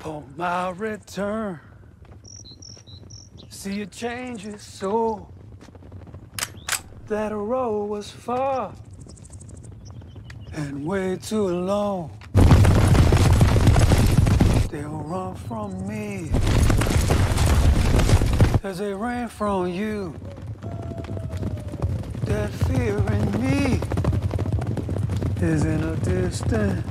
Upon my return, see it changes so that a road was far and way too long. They'll run from me as they ran from you. That fear in me is in a distance.